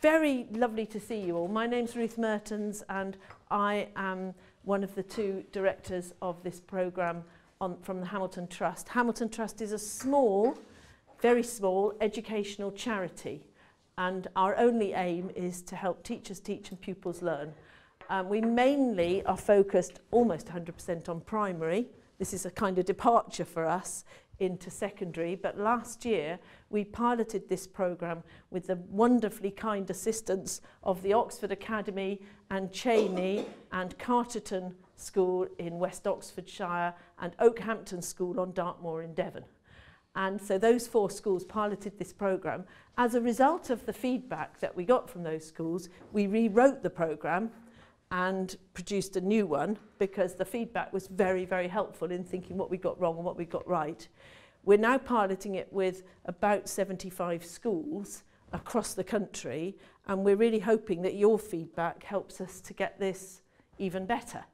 Very lovely to see you all. My name's Ruth Mertens and I am one of the two directors of this programme on, from the Hamilton Trust. Hamilton Trust is a small, very small educational charity and our only aim is to help teachers teach and pupils learn. Um, we mainly are focused almost 100% on primary. This is a kind of departure for us into secondary, but last year we piloted this programme with the wonderfully kind assistance of the Oxford Academy and Cheney and Carterton School in West Oxfordshire and Okehampton School on Dartmoor in Devon. And so those four schools piloted this programme. As a result of the feedback that we got from those schools, we rewrote the programme and produced a new one because the feedback was very, very helpful in thinking what we got wrong and what we got right. We're now piloting it with about 75 schools across the country and we're really hoping that your feedback helps us to get this even better.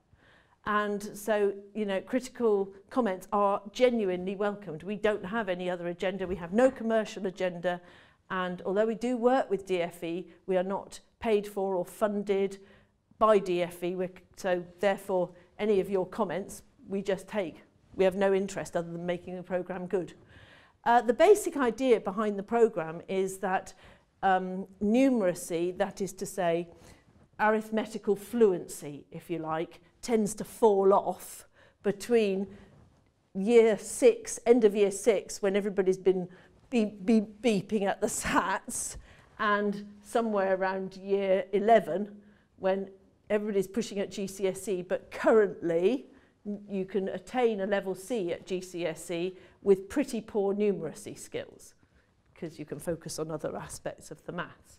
And so, you know, critical comments are genuinely welcomed. We don't have any other agenda. We have no commercial agenda. And although we do work with DFE, we are not paid for or funded by DFE. We're, so therefore, any of your comments, we just take. We have no interest other than making the programme good. Uh, the basic idea behind the programme is that um, numeracy, that is to say, arithmetical fluency, if you like, tends to fall off between year six, end of year six, when everybody's been beep, beep, beeping at the SATs, and somewhere around year 11, when everybody's pushing at GCSE, but currently you can attain a level C at GCSE with pretty poor numeracy skills because you can focus on other aspects of the maths.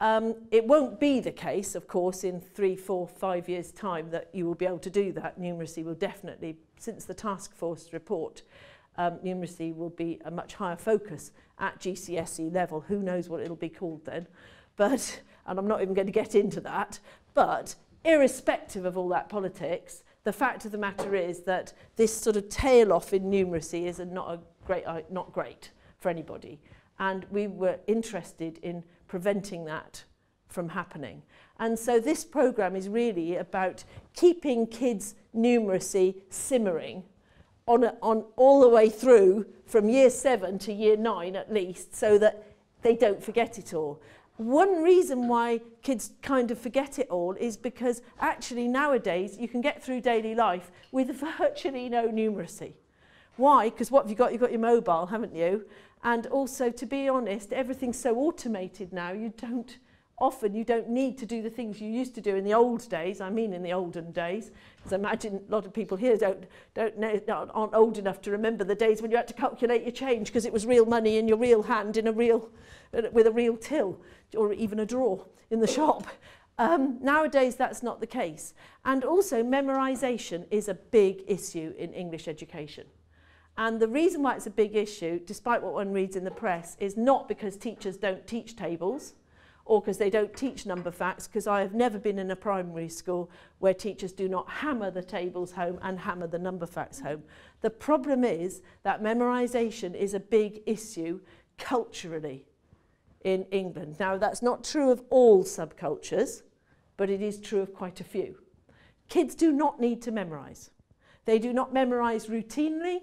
Um, it won't be the case, of course, in three, four, five years' time that you will be able to do that. Numeracy will definitely, since the task force report, um, numeracy will be a much higher focus at GCSE level. Who knows what it'll be called then? But, and I'm not even going to get into that, but irrespective of all that politics, the fact of the matter is that this sort of tail off in numeracy is a not a great, uh, not great for anybody. And we were interested in preventing that from happening. And so this program is really about keeping kids' numeracy simmering on, a, on all the way through from year seven to year nine at least, so that they don't forget it all. One reason why kids kind of forget it all is because actually nowadays you can get through daily life with virtually no numeracy. Why? Because what have you got? You've got your mobile, haven't you? And also, to be honest, everything's so automated now, you don't often you don't need to do the things you used to do in the old days, I mean in the olden days, because I imagine a lot of people here don't, don't know, aren't old enough to remember the days when you had to calculate your change because it was real money in your real hand in a real, with a real till or even a drawer in the shop. Um, nowadays, that's not the case. And also, memorisation is a big issue in English education. And the reason why it's a big issue, despite what one reads in the press, is not because teachers don't teach tables or because they don't teach number facts, because I have never been in a primary school where teachers do not hammer the tables home and hammer the number facts home. The problem is that memorisation is a big issue culturally in England. Now, that's not true of all subcultures, but it is true of quite a few. Kids do not need to memorize. They do not memorize routinely,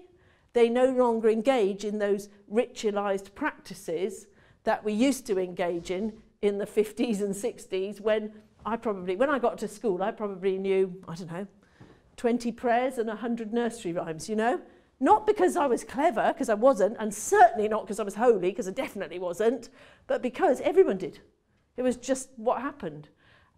they no longer engage in those ritualized practices that we used to engage in in the 50s and 60s when I probably, when I got to school, I probably knew, I don't know, 20 prayers and 100 nursery rhymes, you know? Not because I was clever, because I wasn't, and certainly not because I was holy, because I definitely wasn't, but because everyone did. It was just what happened.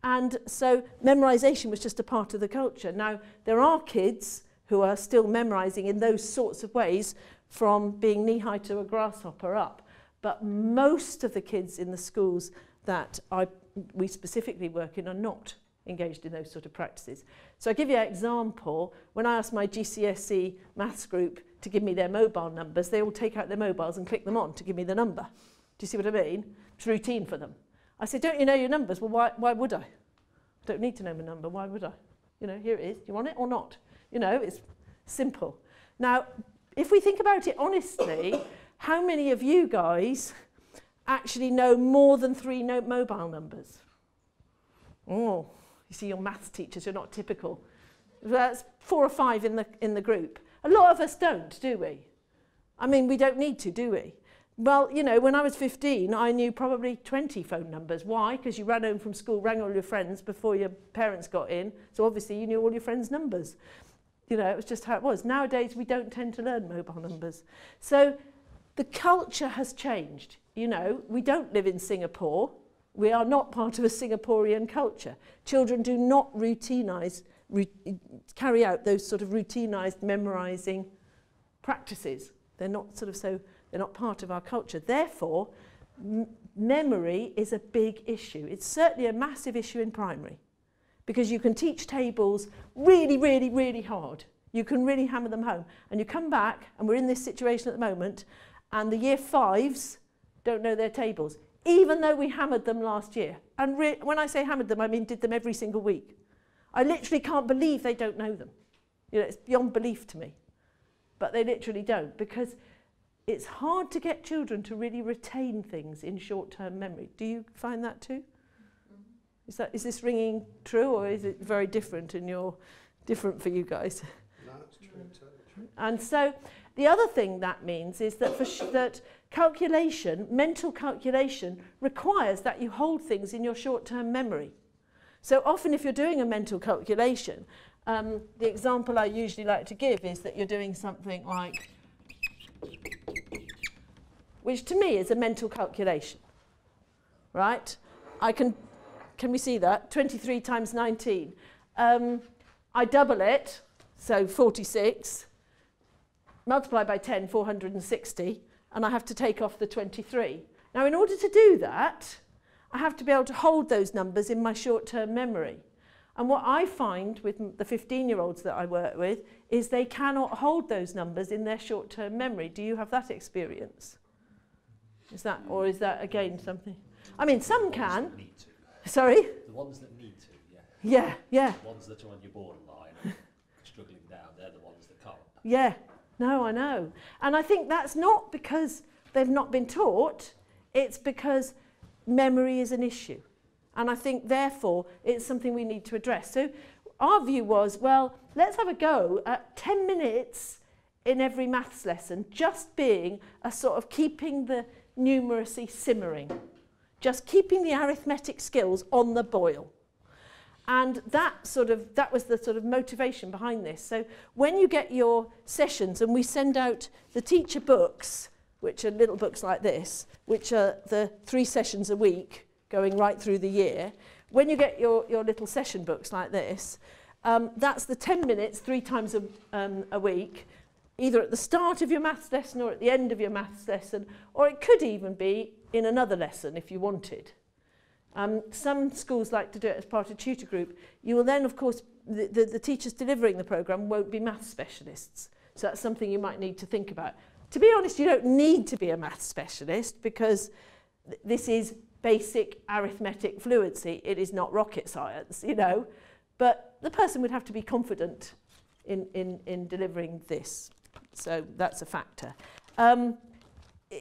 And so memorization was just a part of the culture. Now, there are kids who are still memorizing in those sorts of ways from being knee-high to a grasshopper up. But most of the kids in the schools that I, we specifically work in are not engaged in those sort of practices. So I give you an example. When I asked my GCSE maths group to give me their mobile numbers, they all take out their mobiles and click them on to give me the number. Do you see what I mean? It's routine for them. I said, don't you know your numbers? Well, why, why would I? I don't need to know my number. Why would I? You know, here it is. Do you want it or not? You know, it's simple. Now, if we think about it honestly, how many of you guys actually know more than three no mobile numbers. Oh, you see, your maths teachers are not typical. That's four or five in the, in the group. A lot of us don't, do we? I mean, we don't need to, do we? Well, you know, when I was 15, I knew probably 20 phone numbers. Why? Because you ran home from school, rang all your friends before your parents got in. So obviously you knew all your friends' numbers. You know, it was just how it was. Nowadays, we don't tend to learn mobile numbers. So the culture has changed. You know, we don't live in Singapore. We are not part of a Singaporean culture. Children do not routinize, carry out those sort of routinized memorizing practices. They're not sort of so, they're not part of our culture. Therefore, memory is a big issue. It's certainly a massive issue in primary because you can teach tables really, really, really hard. You can really hammer them home. And you come back, and we're in this situation at the moment, and the year fives don't know their tables, even though we hammered them last year. And when I say hammered them, I mean did them every single week. I literally can't believe they don't know them. You know, it's beyond belief to me. But they literally don't because it's hard to get children to really retain things in short-term memory. Do you find that too? Mm-hmm. Is, that, is this ringing true or is it very different in your, different for you guys? No, it's true, totally true. And so the other thing that means is that, for that calculation, mental calculation, requires that you hold things in your short-term memory. So often if you're doing a mental calculation, um, the example I usually like to give is that you're doing something like, which to me is a mental calculation, right? I can, can we see that? 23 times 19. Um, I double it, so 46, multiply by 10, 460, and I have to take off the 23. Now, in order to do that, I have to be able to hold those numbers in my short-term memory. And what I find with the 15-year-olds that I work with is they cannot hold those numbers in their short-term memory. Do you have that experience? Is that, or is that again something? I mean, some can. Sorry? The ones that need to, yeah. Yeah, yeah. The ones that are on your borderline, struggling down, they're the ones that can't. Yeah, no, I know. And I think that's not because they've not been taught, it's because memory is an issue. And I think, therefore, it's something we need to address. So our view was, well, let's have a go at 10 minutes in every maths lesson, just being a sort of keeping the numeracy simmering, just keeping the arithmetic skills on the boil. And that sort of that was the sort of motivation behind this. So when you get your sessions and we send out the teacher books, which are little books like this, which are the three sessions a week going right through the year, when you get your, your little session books like this, um, that's the 10 minutes three times a, um, a week, either at the start of your maths lesson or at the end of your maths lesson, or it could even be in another lesson if you wanted. Um, some schools like to do it as part of tutor group. You will then, of course, the, the, the teachers delivering the programme won't be math specialists. So that's something you might need to think about. To be honest, you don't need to be a math specialist because th this is basic arithmetic fluency. It is not rocket science, you know. But the person would have to be confident in, in, in delivering this. So that's a factor. Um,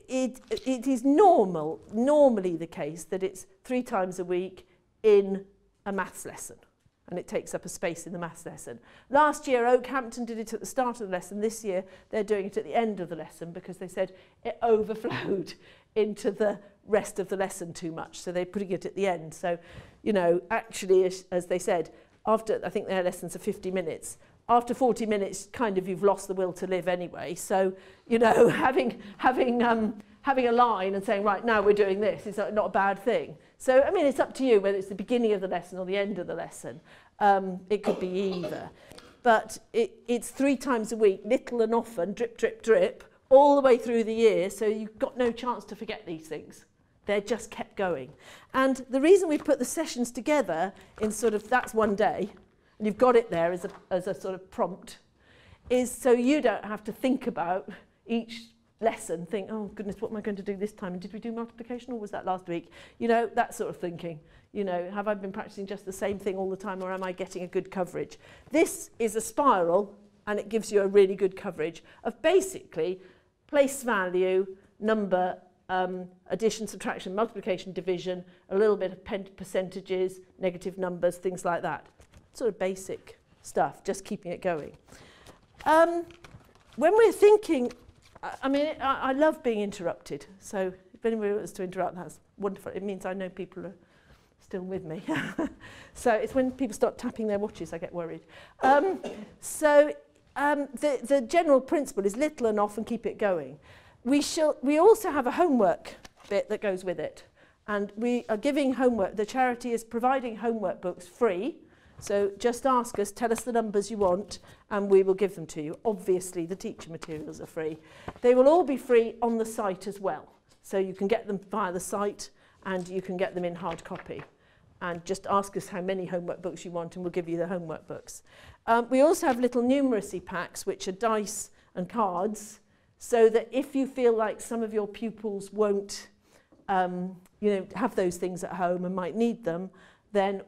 it, it is normal, normally the case that it's three times a week in a maths lesson and it takes up a space in the maths lesson. Last year, Oakhampton did it at the start of the lesson. This year, they're doing it at the end of the lesson because they said it overflowed into the rest of the lesson too much. So they're putting it at the end. So, you know, actually, as, as they said, after, I think their lessons are 50 minutes, after 40 minutes, kind of you've lost the will to live anyway. So, you know, having, having, um, having a line and saying, right, now we're doing this is not a bad thing. So, I mean, it's up to you whether it's the beginning of the lesson or the end of the lesson. Um, it could be either. But it, it's three times a week, little and often, drip, drip, drip, all the way through the year. So you've got no chance to forget these things. They're just kept going. And the reason we put the sessions together in sort of that's one day, and you've got it there as a, as a sort of prompt, is so you don't have to think about each lesson, think, oh goodness, what am I going to do this time? And did we do multiplication or was that last week? You know, that sort of thinking. You know, have I been practicing just the same thing all the time or am I getting a good coverage? This is a spiral and it gives you a really good coverage of basically place value, number, um, addition, subtraction, multiplication, division, a little bit of percentages, negative numbers, things like that. Sort of basic stuff, just keeping it going. Um, when we're thinking, I, I mean, I, I love being interrupted. So if anybody wants to interrupt, that's wonderful. It means I know people are still with me. so it's when people start tapping their watches I get worried. Um, so um, the, the general principle is little and often keep it going. We, shall, we also have a homework bit that goes with it. And we are giving homework, the charity is providing homework books free. So just ask us, tell us the numbers you want, and we will give them to you. Obviously, the teacher materials are free. They will all be free on the site as well. So you can get them via the site and you can get them in hard copy. And just ask us how many homework books you want and we'll give you the homework books. Um, we also have little numeracy packs, which are dice and cards, so that if you feel like some of your pupils won't um, you know, have those things at home and might need them, then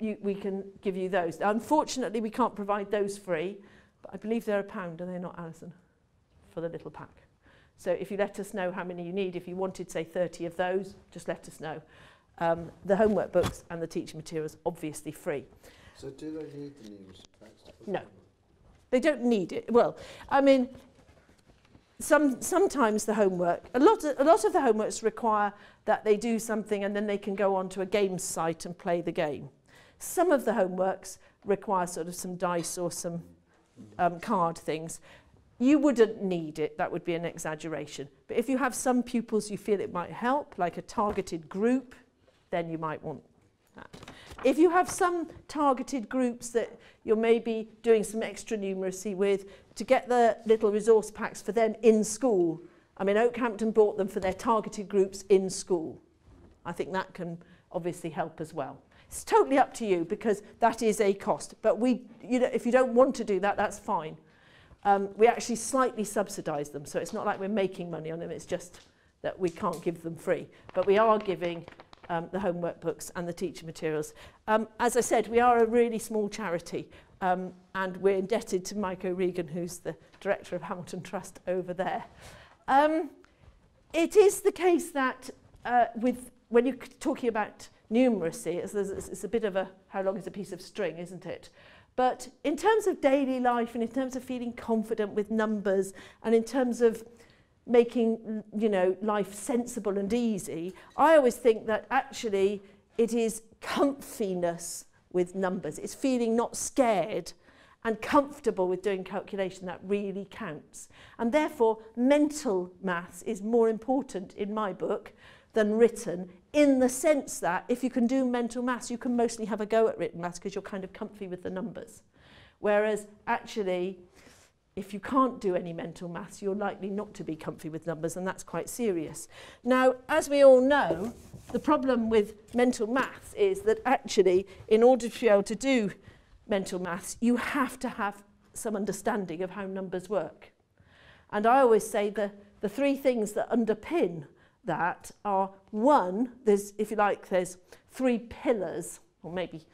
you, we can give you those. Unfortunately, we can't provide those free, but I believe they're a pound, are they not, Alison, for the little pack? So if you let us know how many you need, if you wanted, say, 30 of those, just let us know. Um, the homework books and the teaching materials, obviously free. So do they need the packs? No. They don't need it. Well, I mean, some, sometimes the homework, a lot, of, a lot of the homeworks require that they do something and then they can go on to a game site and play the game. Some of the homeworks require sort of some dice or some um, card things. You wouldn't need it, that would be an exaggeration. But if you have some pupils you feel it might help, like a targeted group, then you might want that. If you have some targeted groups that you're maybe doing some extra numeracy with, to get the little resource packs for them in school. I mean, Okehampton bought them for their targeted groups in school. I think that can obviously help as well. It's totally up to you because that is a cost. But we, you know, if you don't want to do that, that's fine. Um, we actually slightly subsidise them, so it's not like we're making money on them. It's just that we can't give them free. But we are giving um, the homework books and the teacher materials. Um, as I said, we are a really small charity um, and we're indebted to Mike O'Regan, who's the director of Hamilton Trust over there. Um, it is the case that uh, with, when you're talking about numeracy, it's, it's a bit of a how long is a piece of string, isn't it? But in terms of daily life and in terms of feeling confident with numbers and in terms of making you know life sensible and easy, I always think that actually it is comfiness with numbers. It's feeling not scared and comfortable with doing calculation that really counts. And therefore mental maths is more important in my book than written in the sense that if you can do mental maths you can mostly have a go at written maths because you're kind of comfy with the numbers whereas actually if you can't do any mental maths, you're likely not to be comfy with numbers, and that's quite serious. Now, as we all know, the problem with mental maths is that actually, in order to be able to do mental maths, you have to have some understanding of how numbers work. And I always say the, the three things that underpin that are one, there's, if you like, there's three pillars, or maybe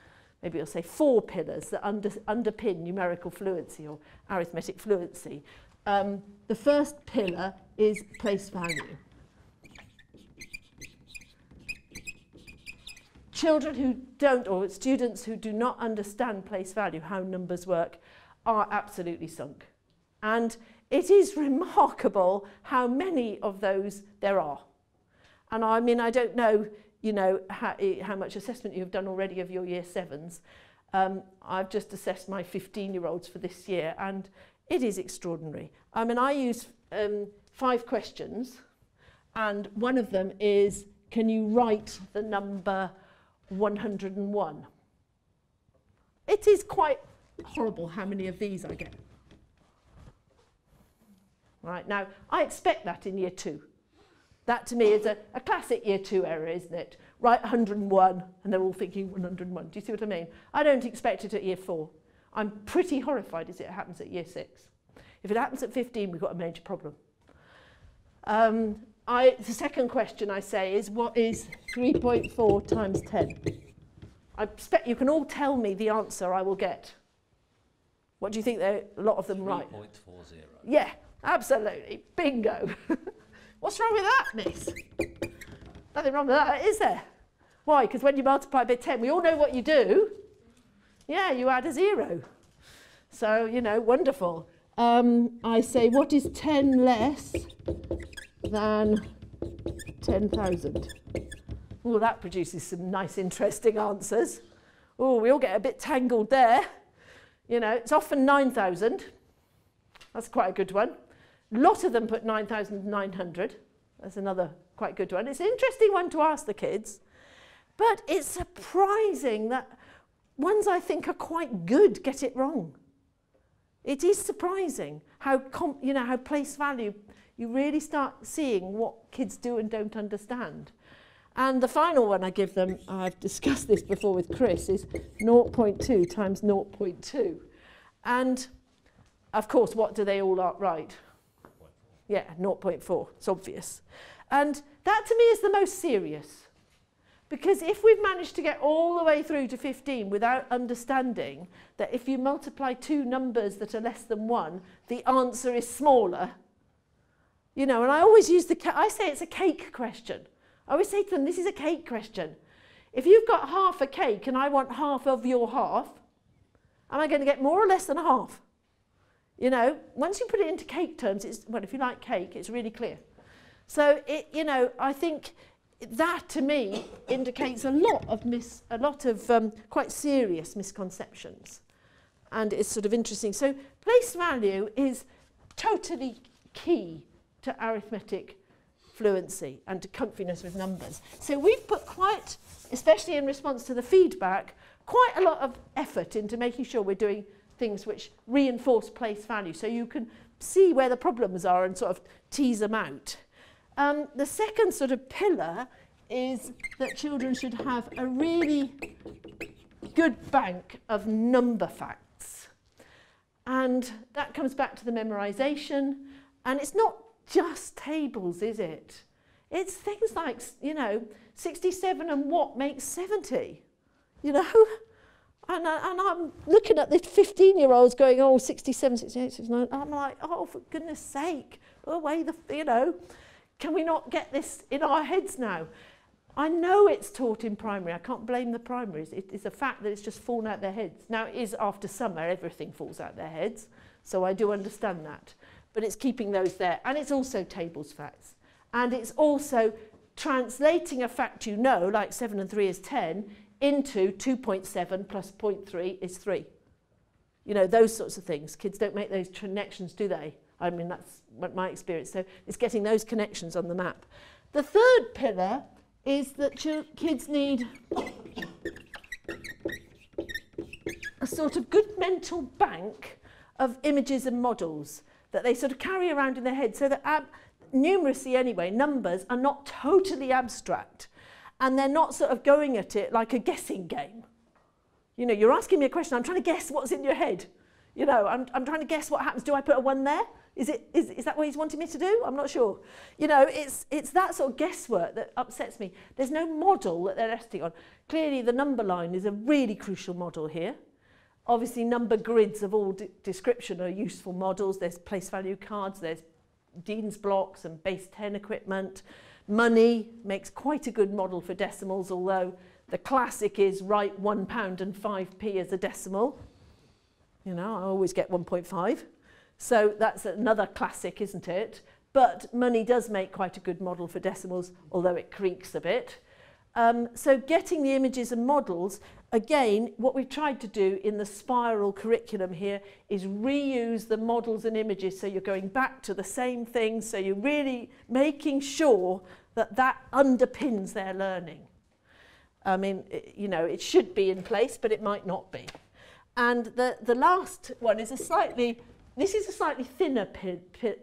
maybe you'll say four pillars that under, underpin numerical fluency or arithmetic fluency. Um, the first pillar is place value. Children who don't, or students who do not understand place value, how numbers work, are absolutely sunk. And it is remarkable how many of those there are. And I mean, I don't know you know, how, how much assessment you've done already of your year sevens. Um, I've just assessed my 15-year-olds for this year, and it is extraordinary. I mean, I use um, five questions, and one of them is, can you write the number 101? It is quite horrible how many of these I get. Right, now, I expect that in year two. That to me is a, a classic year two error, isn't it? Write 101 and they're all thinking 101. Do you see what I mean? I don't expect it at year four. I'm pretty horrified as it happens at year six. If it happens at 15, we've got a major problem. Um, I, the second question I say is, what is 3.4 times 10? I expect you can all tell me the answer I will get. What do you think a lot of them right? 3.40. Yeah, absolutely. Bingo. What's wrong with that, miss? Nothing wrong with that, is there? Why? Because when you multiply by 10, we all know what you do. Yeah, you add a zero. So, you know, wonderful. Um, I say, what is 10 less than 10,000? Well, that produces some nice, interesting answers. Oh, we all get a bit tangled there. You know, it's often 9,000. That's quite a good one. A lot of them put 9,900. That's another quite good one. It's an interesting one to ask the kids. But it's surprising that ones I think are quite good get it wrong. It is surprising how, you know, how place value, you really start seeing what kids do and don't understand. And the final one I give them, I've discussed this before with Chris, is 0.2 times 0.2. And of course, what do they all write? Yeah, 0.4. It's obvious. And that to me is the most serious. Because if we've managed to get all the way through to 15 without understanding that if you multiply two numbers that are less than one, the answer is smaller, you know, and I always use the, I say it's a cake question. I always say to them, this is a cake question. If you've got half a cake and I want half of your half, am I going to get more or less than half? You know, once you put it into cake terms, it's, well, if you like cake, it's really clear. So, it, you know, I think that to me indicates a lot of mis, a lot of um, quite serious misconceptions. And it's sort of interesting. So place value is totally key to arithmetic fluency and to comfiness with numbers. So we've put quite, especially in response to the feedback, quite a lot of effort into making sure we're doing things which reinforce place value so you can see where the problems are and sort of tease them out. Um, the second sort of pillar is that children should have a really good bank of number facts. And that comes back to the memorization. And it's not just tables, is it? It's things like, you know, 67 and what makes 70? You know? And, I, and I'm looking at the 15 year olds going, oh, 67, 68, 69. I'm like, oh, for goodness sake, oh, away the, you know. Can we not get this in our heads now? I know it's taught in primary. I can't blame the primaries. It is a fact that it's just fallen out their heads. Now, it is after summer, everything falls out their heads. So I do understand that. But it's keeping those there. And it's also tables facts. And it's also translating a fact you know, like 7 and 3 is 10, into 2.7 plus 0.3 is 3. You know, those sorts of things. Kids don't make those connections, do they? I mean, that's my experience. So it's getting those connections on the map. The third pillar is that kids need a sort of good mental bank of images and models that they sort of carry around in their head so that numeracy anyway, numbers are not totally abstract and they're not sort of going at it like a guessing game. You know, you're asking me a question, I'm trying to guess what's in your head. You know, I'm, I'm trying to guess what happens. Do I put a one there? Is, it, is, is that what he's wanting me to do? I'm not sure. You know, it's, it's that sort of guesswork that upsets me. There's no model that they're resting on. Clearly, the number line is a really crucial model here. Obviously, number grids of all de description are useful models. There's place value cards, there's Dienes blocks and base 10 equipment. Money makes quite a good model for decimals, although the classic is write one pound and 5p as a decimal. You know, I always get 1.5. So that's another classic, isn't it? But money does make quite a good model for decimals, although it creaks a bit. Um, so getting the images and models, again, what we've tried to do in the spiral curriculum here is reuse the models and images so you're going back to the same thing, so you're really making sure that that underpins their learning. I mean, it, you know, it should be in place, but it might not be. And the, the last one is a slightly this is a slightly thinner pi pi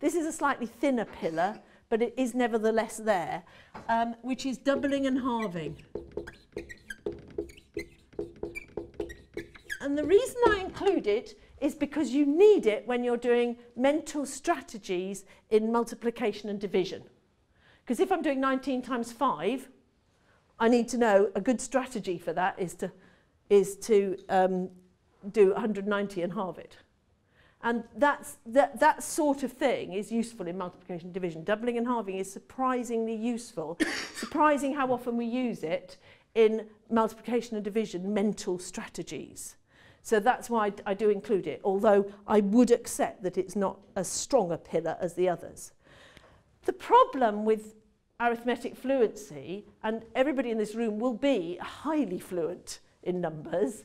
this is a slightly thinner pillar, but it is nevertheless there, um, which is doubling and halving. And the reason I include it is because you need it when you're doing mental strategies in multiplication and division. Because if I'm doing 19 times 5, I need to know a good strategy for that is to, is to um, do 190 and halve it. And that's, that, that sort of thing is useful in multiplication and division. Doubling and halving is surprisingly useful. Surprising how often we use it in multiplication and division mental strategies. So that's why I, do include it, although I would accept that it's not as strong a pillar as the others. The problem with arithmetic fluency, and everybody in this room will be highly fluent in numbers,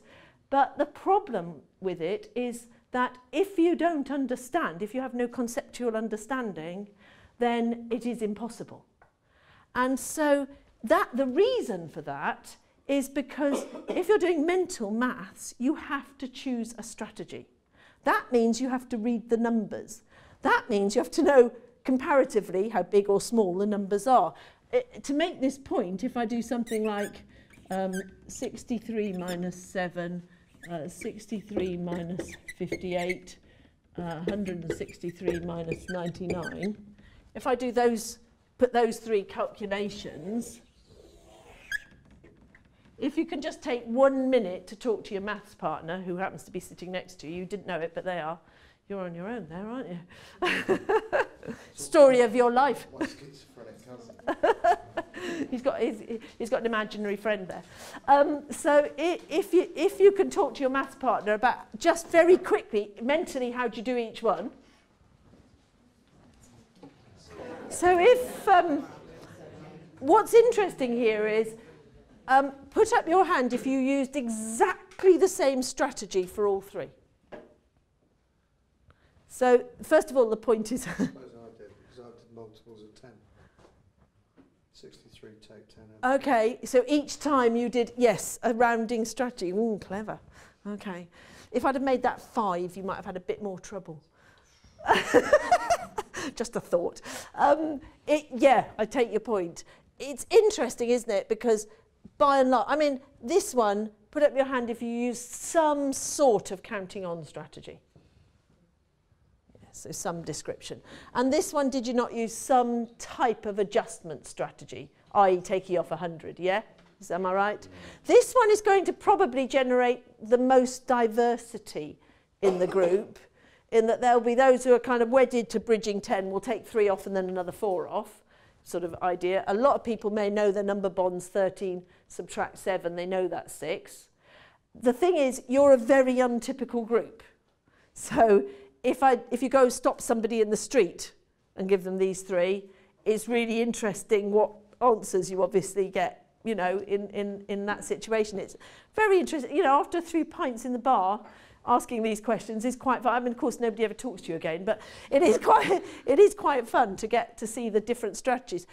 but the problem with it is that if you don't understand, if you have no conceptual understanding, then it is impossible. And so that the reason for that is because if you're doing mental maths, you have to choose a strategy. That means you have to read the numbers. That means you have to know comparatively how big or small the numbers are. It, to make this point, if I do something like um, 63 minus 7 uh, 63 minus 58, uh, 163 minus 99. If I do those, put those three calculations, if you can just take one minute to talk to your maths partner, who happens to be sitting next to you, you didn't know it, but they are, you're on your own there, aren't you? Story of your life. He's got he's, he's got an imaginary friend there. Um, so if you if you can talk to your maths partner about just very quickly mentally how do you do each one. So if um, what's interesting here is um, put up your hand if you used exactly the same strategy for all three. So first of all, the point is. I suppose I did, because I did multiples of 10. 63 take 10 out. Okay, so each time you did, yes, a rounding strategy. Ooh, clever. Okay. If I'd have made that five, you might have had a bit more trouble. Just a thought. Um, it, yeah, I take your point. It's interesting, isn't it? Because by and large, I mean, this one, put up your hand if you use some sort of counting on strategy. Yeah, so some description. And this one, did you not use some type of adjustment strategy, i.e. taking off 100, yeah? Is, am I right? This one is going to probably generate the most diversity in the group, in that there'll be those who are kind of wedded to bridging 10, will take three off and then another four off, sort of idea. A lot of people may know the number bonds 13 subtract 7, they know that's 6. The thing is, you're a very untypical group. So if, I, if you go stop somebody in the street and give them these three, it's really interesting what answers you obviously get, you know, in, in, in that situation. It's very interesting. You know, after three pints in the bar, asking these questions is quite fun. I mean, of course, nobody ever talks to you again, but it is quite, it is quite fun to get to see the different strategies.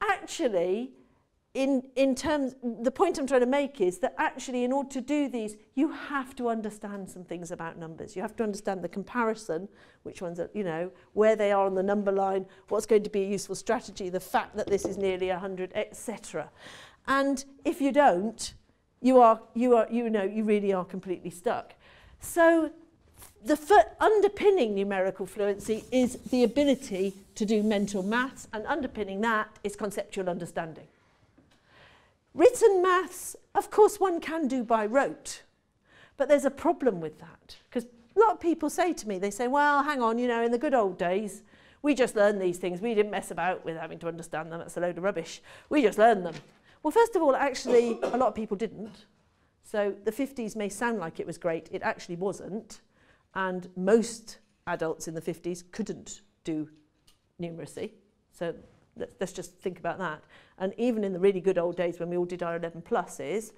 Actually, in, in terms, the point I'm trying to make is that actually in order to do these, you have to understand some things about numbers. You have to understand the comparison, which ones are, you know, where they are on the number line, what's going to be a useful strategy, the fact that this is nearly 100, etc. And if you don't, you are, you are, you know, you really are completely stuck. So the underpinning numerical fluency is the ability to do mental maths, and underpinning that is conceptual understanding. Written maths, of course, one can do by rote, but there's a problem with that because a lot of people say to me, they say, well, hang on, you know, in the good old days, we just learned these things. We didn't mess about with having to understand them. That's a load of rubbish. We just learned them. Well, first of all, actually, a lot of people didn't. So the 50s may sound like it was great. It actually wasn't. And most adults in the 50s couldn't do numeracy. So let's, just think about that. And even in the really good old days when we all did our 11 pluses,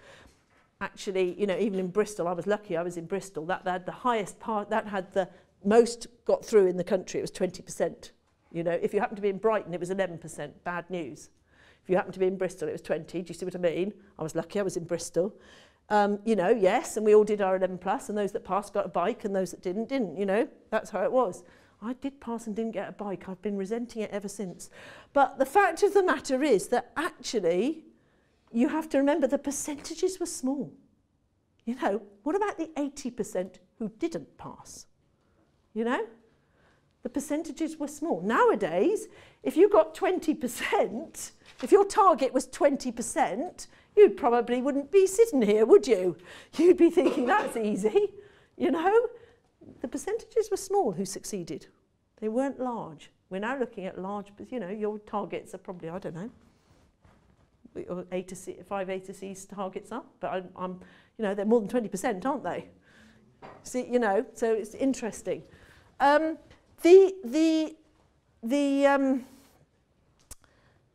actually, you know, even in Bristol, I was lucky I was in Bristol, that, that had the highest part, that had the most got through in the country, it was 20%. You know, if you happen to be in Brighton, it was 11%, bad news. If you happen to be in Bristol, it was 20. Do you see what I mean? I was lucky I was in Bristol. Um, you know, yes, and we all did our 11 plus, and those that passed got a bike, and those that didn't, didn't, you know. That's how it was. I did pass and didn't get a bike. I've been resenting it ever since. But the fact of the matter is that actually you have to remember the percentages were small. You know, what about the 80% who didn't pass? You know? The percentages were small. Nowadays, if you got 20%, if your target was 20%, you probably wouldn't be sitting here, would you? You'd be thinking, that's easy, you know? The percentages were small who succeeded. They weren't large. We're now looking at large, but you know, your targets are probably, I don't know, A to C, five A to C's targets are, but I'm, I'm, you know, they're more than 20%, aren't they? See, you know, so it's interesting. Um, the, the, the, um,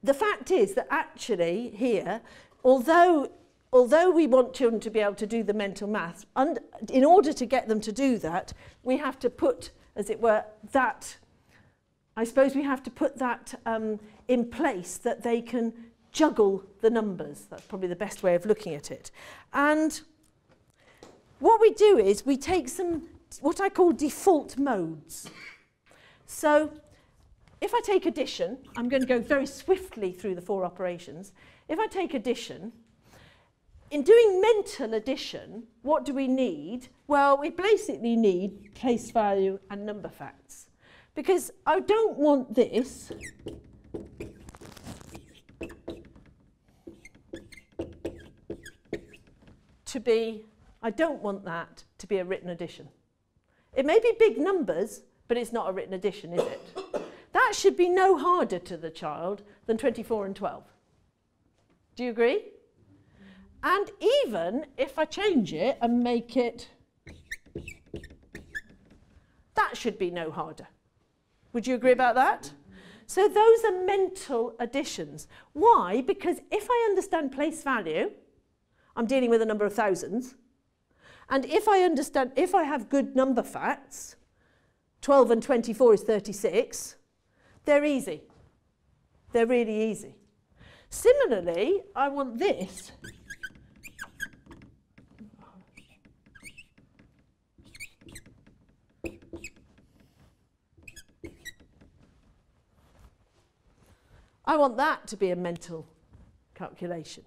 the fact is that actually here, although although we want children to be able to do the mental maths, and in order to get them to do that, we have to put, as it were, that, I suppose we have to put that um, in place that they can juggle the numbers. That's probably the best way of looking at it. And what we do is we take some, what I call default modes. So if I take addition, I'm going to go very swiftly through the four operations. If I take addition, in doing mental addition, what do we need? Well, we basically need place value and number facts. Because I don't want this to be, I don't want that to be a written addition. It may be big numbers, but it's not a written addition, is it? that should be no harder to the child than 24 and 12. Do you agree? And even if I change it and make it, that should be no harder. Would you agree about that? So those are mental additions. Why? Because if I understand place value, I'm dealing with a number of thousands. And if I understand, if I have good number facts, 12 and 24 is 36, they're easy. They're really easy. Similarly, I want this I want that to be a mental calculation.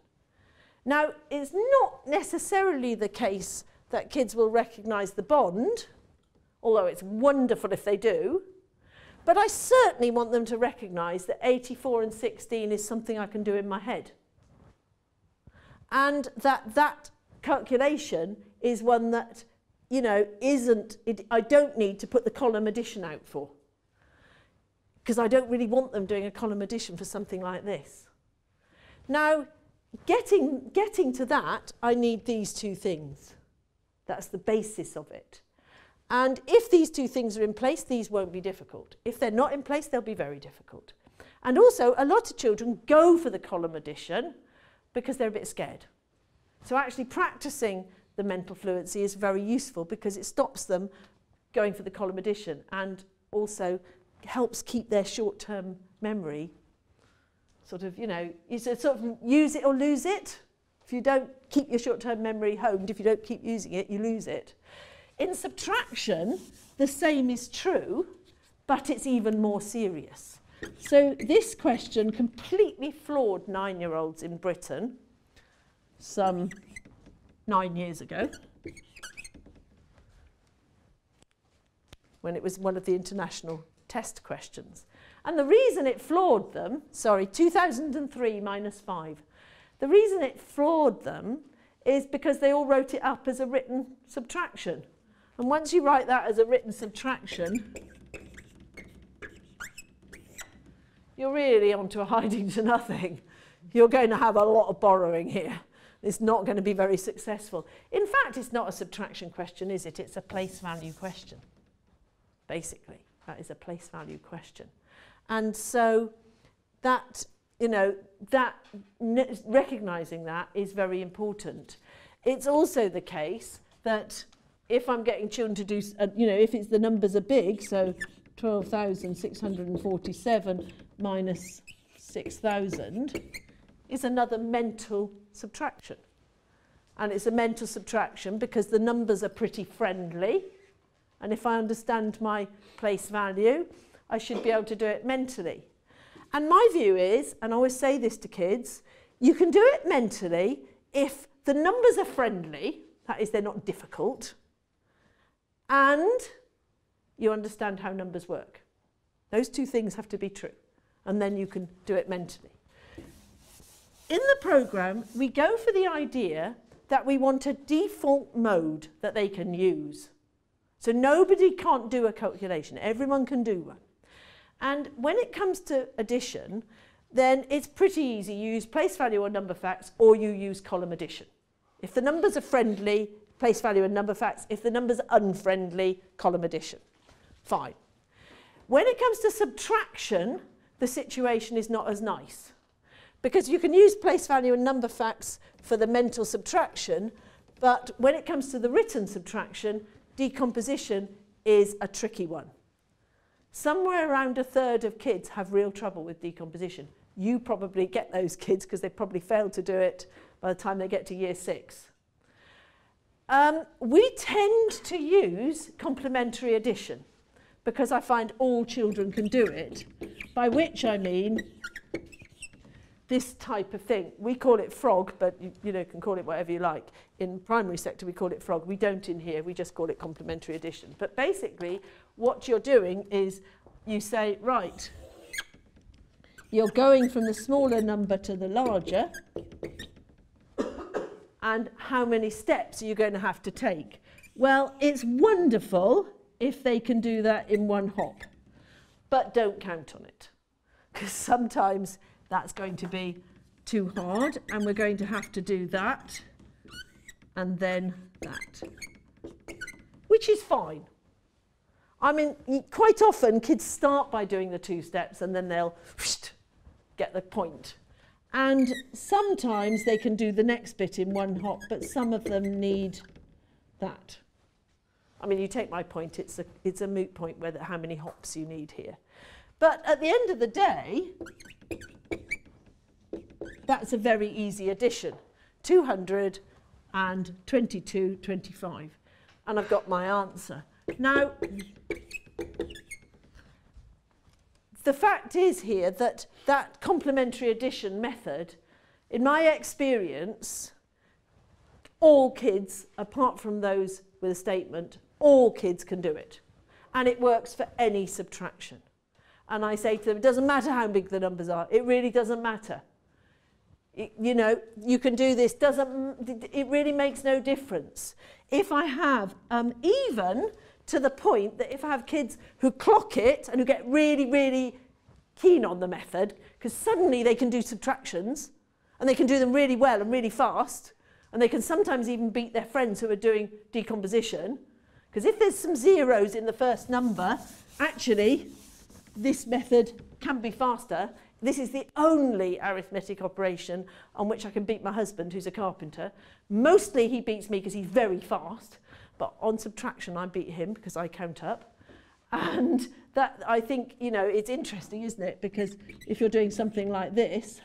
Now, it's not necessarily the case that kids will recognise the bond, although it's wonderful if they do, but I certainly want them to recognise that 84 and 16 is something I can do in my head. And that that calculation is one that, you know, isn't, it, I don't need to put the column addition out for because I don't really want them doing a column addition for something like this. Now, getting, getting to that, I need these two things. That's the basis of it. And if these two things are in place, these won't be difficult. If they're not in place, they'll be very difficult. And also, a lot of children go for the column addition because they're a bit scared. So actually practicing the mental fluency is very useful because it stops them going for the column addition and also helps keep their short-term memory sort of, you know, you sort of use it or lose it. If you don't keep your short-term memory honed, if you don't keep using it, you lose it. In subtraction, the same is true, but it's even more serious. So this question completely floored nine-year-olds in Britain some nine years ago. when it was one of the international test questions. And the reason it floored them, sorry, 2003 minus 5, the reason it floored them is because they all wrote it up as a written subtraction. And once you write that as a written subtraction, you're really onto a hiding to nothing. You're going to have a lot of borrowing here. It's not going to be very successful. In fact, it's not a subtraction question, is it? It's a place value question, basically. That is a place value question. And so that, you know, that recognizing that is very important. It's also the case that if I'm getting children to do, uh, you know, if it's the numbers are big, so 12,647 minus 6,000 is another mental subtraction. And it's a mental subtraction because the numbers are pretty friendly and if I understand my place value, I should be able to do it mentally. And my view is, and I always say this to kids, you can do it mentally if the numbers are friendly, that is, they're not difficult, and you understand how numbers work. Those two things have to be true, and then you can do it mentally. In the programme, we go for the idea that we want a default mode that they can use. So nobody can't do a calculation. Everyone can do one. And when it comes to addition, then it's pretty easy. You use place value or number facts, or you use column addition. If the numbers are friendly, place value and number facts. If the numbers unfriendly, column addition. Fine. When it comes to subtraction, the situation is not as nice. Because you can use place value and number facts for the mental subtraction, but when it comes to the written subtraction, decomposition is a tricky one. Somewhere around a third of kids have real trouble with decomposition. You probably get those kids because they probably failed to do it by the time they get to year six. Um, we tend to use complementary addition because I find all children can do it, by which I mean this type of thing. We call it frog, but you, you know, can call it whatever you like. In primary sector, we call it frog. We don't in here, we just call it complementary addition. But basically, what you're doing is you say, right, you're going from the smaller number to the larger, and how many steps are you going to have to take? Well, it's wonderful if they can do that in one hop, but don't count on it because sometimes that's going to be too hard and we're going to have to do that and then that, which is fine. I mean, quite often kids start by doing the two steps and then they'll get the point. And sometimes they can do the next bit in one hop, but some of them need that. I mean, you take my point, it's a, it's a moot point whether how many hops you need here. But at the end of the day, that's a very easy addition. 222, 25. And I've got my answer. Now, the fact is here that that complementary addition method, in my experience, all kids, apart from those with a statement, all kids can do it. And it works for any subtraction. And I say to them, it doesn't matter how big the numbers are, it really doesn't matter. It, you know, you can do this, doesn't, it really makes no difference. If I have um, even to the point that if I have kids who clock it and who get really, really keen on the method, because suddenly they can do subtractions and they can do them really well and really fast, and they can sometimes even beat their friends who are doing decomposition, because if there's some zeros in the first number, actually, this method can be faster. This is the only arithmetic operation on which I can beat my husband, who's a carpenter. Mostly he beats me because he's very fast, but on subtraction I beat him because I count up. And that, I think, you know, it's interesting, isn't it? Because if you're doing something like this,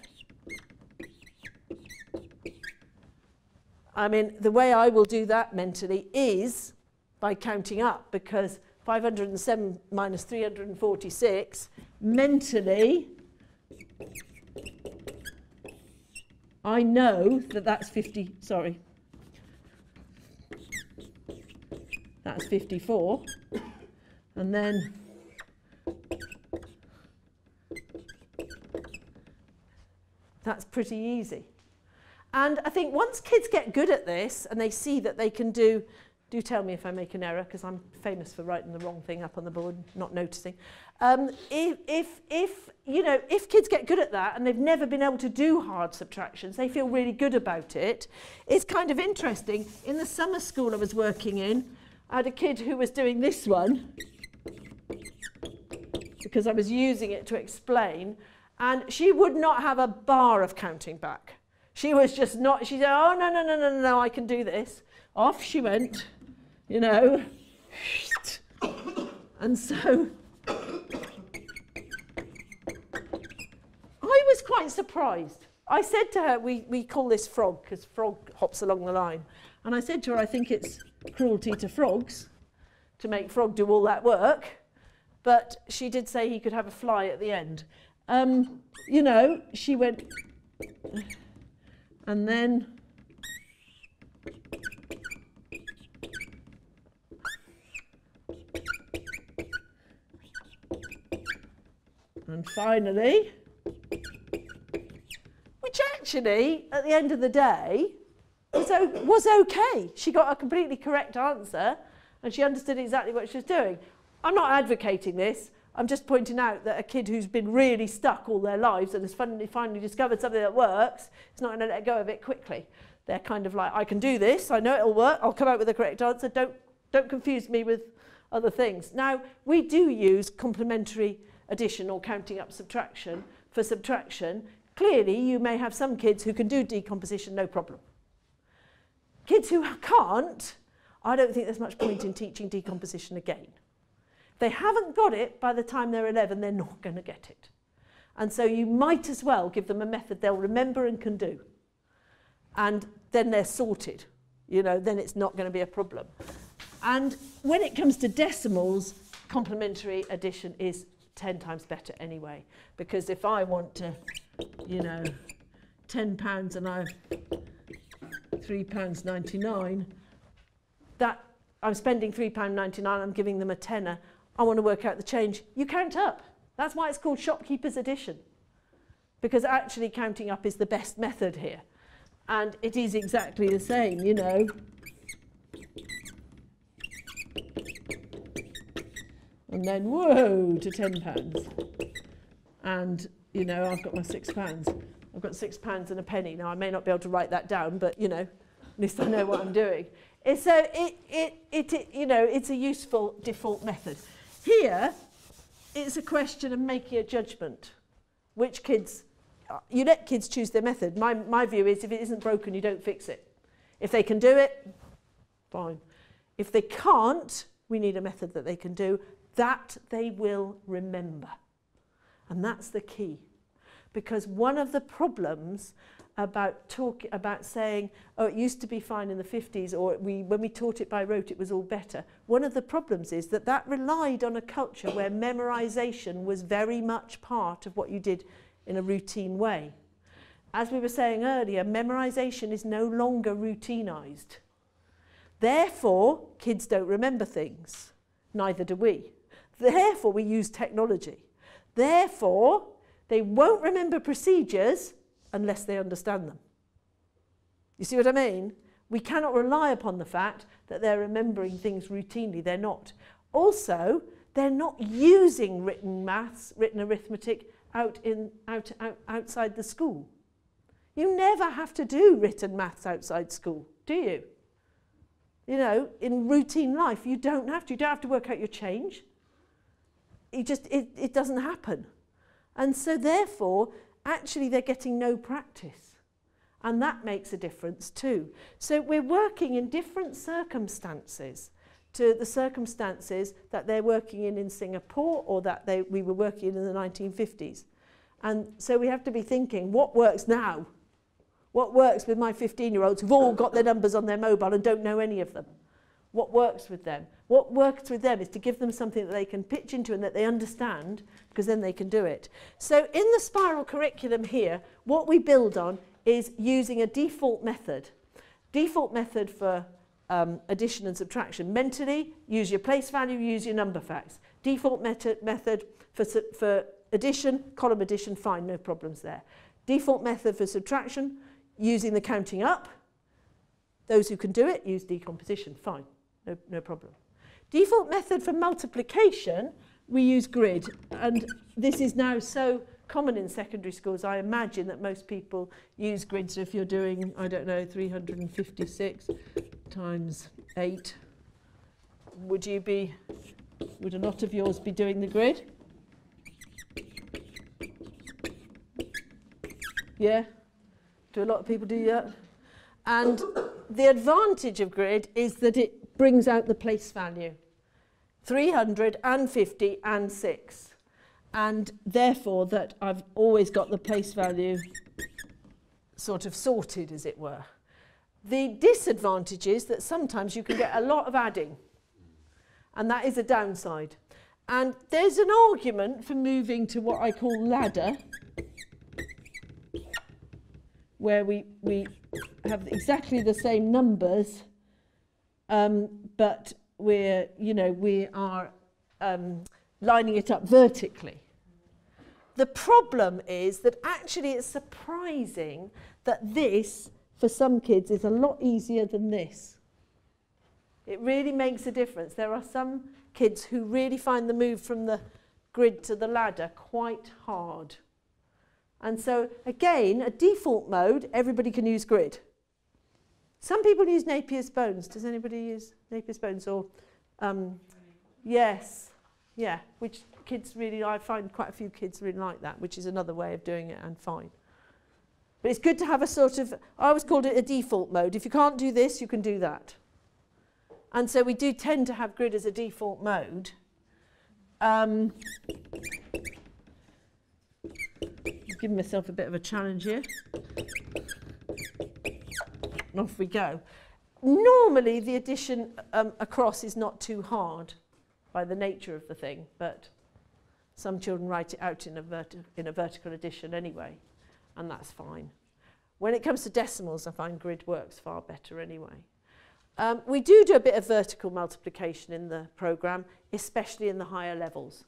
I mean, the way I will do that mentally is by counting up because 507 minus 346, mentally, I know that that's 50, sorry, that's 54, and then that's pretty easy. And I think once kids get good at this and they see that they can do do tell me if I make an error because I'm famous for writing the wrong thing up on the board, not noticing. Um, if, if, if, you know, if kids get good at that and they've never been able to do hard subtractions, they feel really good about it. It's kind of interesting. In the summer school I was working in, I had a kid who was doing this one because I was using it to explain, and she would not have a bar of counting back. She was just not, she said, oh, no, no, no, no, no, I can do this. Off she went you know. And so I was quite surprised. I said to her, we, we call this frog because frog hops along the line. And I said to her, I think it's cruelty to frogs to make frog do all that work. But she did say he could have a fly at the end. Um, you know, she went, and then And finally, which actually, at the end of the day, was, was okay. She got a completely correct answer, and she understood exactly what she was doing. I'm not advocating this. I'm just pointing out that a kid who's been really stuck all their lives and has finally, finally discovered something that works is not going to let go of it quickly. They're kind of like, I can do this, I know it'll work, I'll come out with the correct answer, don't, don't confuse me with other things. Now, we do use complementary addition or counting up subtraction for subtraction. Clearly, you may have some kids who can do decomposition no problem. Kids who can't, I don't think there's much point in teaching decomposition again. If they haven't got it by the time they're 11, they're not going to get it. And so you might as well give them a method they'll remember and can do. And then they're sorted. You know, then it's not going to be a problem. And when it comes to decimals, complementary addition is 10 times better anyway. Because if I want to, you know, 10 pounds and I three pounds 99, that I'm spending three pound 99, I'm giving them a tenner. I want to work out the change. You count up. That's why it's called shopkeeper's addition. Because actually counting up is the best method here. And it is exactly the same, you know. And then, whoa, to £10. And, you know, I've got my £6. I've got £6 and a penny. Now, I may not be able to write that down, but, you know, at least I know what I'm doing. It's so it, it, it, it, you know, it's a useful default method. Here, it's a question of making a judgment. Which kids, uh, you let kids choose their method. My, my view is if it isn't broken, you don't fix it. If they can do it, fine. If they can't, we need a method that they can do. That they will remember. And that's the key. Because one of the problems about talk about saying, oh, it used to be fine in the 50s, or we, when we taught it by rote, it was all better. One of the problems is that that relied on a culture where memorization was very much part of what you did in a routine way. As we were saying earlier, memorization is no longer routinized. Therefore, kids don't remember things. Neither do we. Therefore, we use technology. Therefore, they won't remember procedures unless they understand them. You see what I mean? We cannot rely upon the fact that they're remembering things routinely. They're not. Also, they're not using written maths, written arithmetic out in, out, out, outside the school. You never have to do written maths outside school, do you? You know, in routine life, you don't have to. You don't have to work out your change. It just, it, it doesn't happen. And so therefore, actually they're getting no practice. And that makes a difference too. So we're working in different circumstances to the circumstances that they're working in in Singapore or that they, we were working in in the 1950s. And so we have to be thinking, what works now? What works with my 15-year-olds who've all got their numbers on their mobile and don't know any of them? What works with them? What works with them is to give them something that they can pitch into and that they understand, because then they can do it. So in the spiral curriculum here, what we build on is using a default method. Default method for um, addition and subtraction. Mentally, use your place value, use your number facts. Default method, method for, for addition, column addition, fine, no problems there. Default method for subtraction, using the counting up. Those who can do it, use decomposition, fine, no, no problem. Default method for multiplication, we use grid. And this is now so common in secondary schools, I imagine that most people use grid. So if you're doing, I don't know, 356 times 8, would you be, would a lot of yours be doing the grid? Yeah? Do a lot of people do that? And the advantage of grid is that it brings out the place value. 350 and 6. And therefore that I've always got the place value sort of sorted, as it were. The disadvantage is that sometimes you can get a lot of adding. And that is a downside. And there's an argument for moving to what I call ladder, where we, we have exactly the same numbers, um, but we're, you know, we are um, lining it up vertically. The problem is that actually it's surprising that this, for some kids, is a lot easier than this. It really makes a difference. There are some kids who really find the move from the grid to the ladder quite hard. And so, again, a default mode, everybody can use grid. Some people use Napier's bones. Does anybody use Napier's bones? Or, um, yes, yeah, which kids really, I find quite a few kids really like that, which is another way of doing it and fine. But it's good to have a sort of, I always called it a default mode. If you can't do this, you can do that. And so we do tend to have grid as a default mode. Um, giving myself a bit of a challenge here. And off we go. Normally, the addition um, across is not too hard by the nature of the thing, but some children write it out in a, in a vertical addition anyway and that's fine. When it comes to decimals, I find grid works far better anyway. Um, we do do a bit of vertical multiplication in the programme, especially in the higher levels.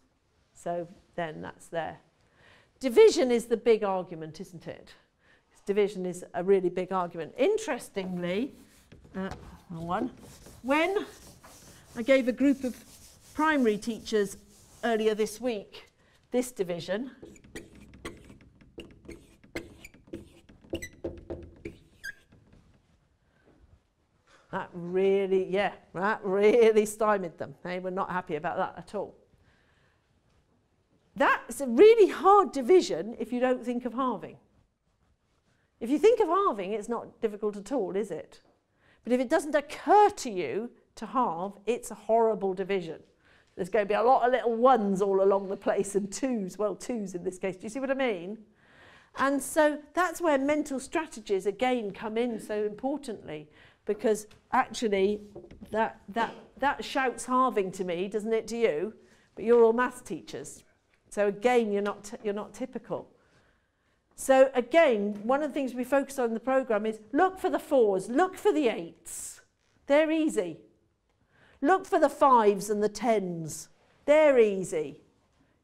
So then that's there. Division is the big argument, isn't it? Division is a really big argument. Interestingly, uh, one, when I gave a group of primary teachers earlier this week this division, That really, yeah, that really stymied them. They were not happy about that at all. That's a really hard division if you don't think of halving. If you think of halving, it's not difficult at all, is it? But if it doesn't occur to you to halve, it's a horrible division. There's going to be a lot of little ones all along the place and twos, well, twos in this case. Do you see what I mean? And so that's where mental strategies again come in so importantly because actually that, that, that shouts halving to me, doesn't it to you? But you're all maths teachers. So again, you're not, you're not typical. So again, one of the things we focus on in the programme is look for the fours, look for the eights. They're easy. Look for the fives and the tens. They're easy.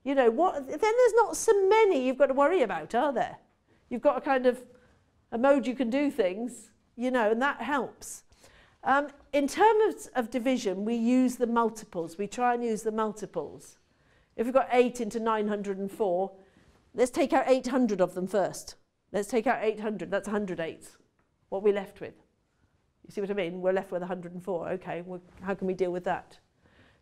You know, what, then there's not so many you've got to worry about, are there? You've got a kind of a mode you can do things you know, and that helps. Um, in terms of division, we use the multiples. We try and use the multiples. If we've got 8 into 904, let's take out 800 of them first. Let's take out 800. That's 108. What are we left with? You see what I mean? We're left with 104. Okay, well, how can we deal with that?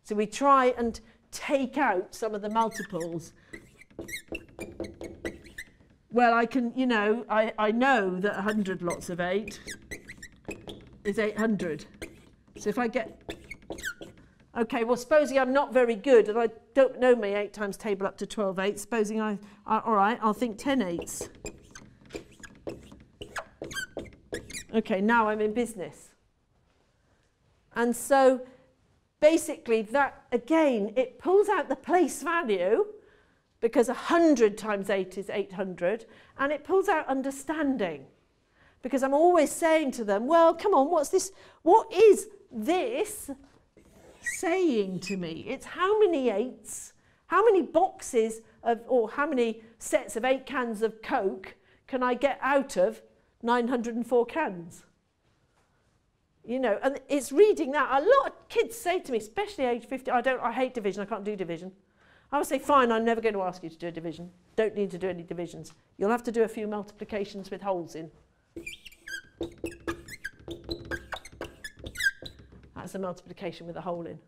So we try and take out some of the multiples. Well, I can, you know, I, I know that 100 lots of 8 is 800. So if I get... Okay, well, supposing I'm not very good and I don't know my 8 times table up to 12 eighths, supposing I... I all right, I'll think 10 eighths. Okay, now I'm in business. And so basically that, again, it pulls out the place value because 100 times 8 is 800, and it pulls out understanding. Because I'm always saying to them, well, come on, what's this? What is this saying to me? It's how many eights, how many boxes of, or how many sets of eight cans of Coke can I get out of 904 cans? You know, and it's reading that. A lot of kids say to me, especially age 50, I don't, I hate division, I can't do division. I would say, fine, I'm never going to ask you to do a division. Don't need to do any divisions. You'll have to do a few multiplications with holes in. That's a multiplication with a hole in.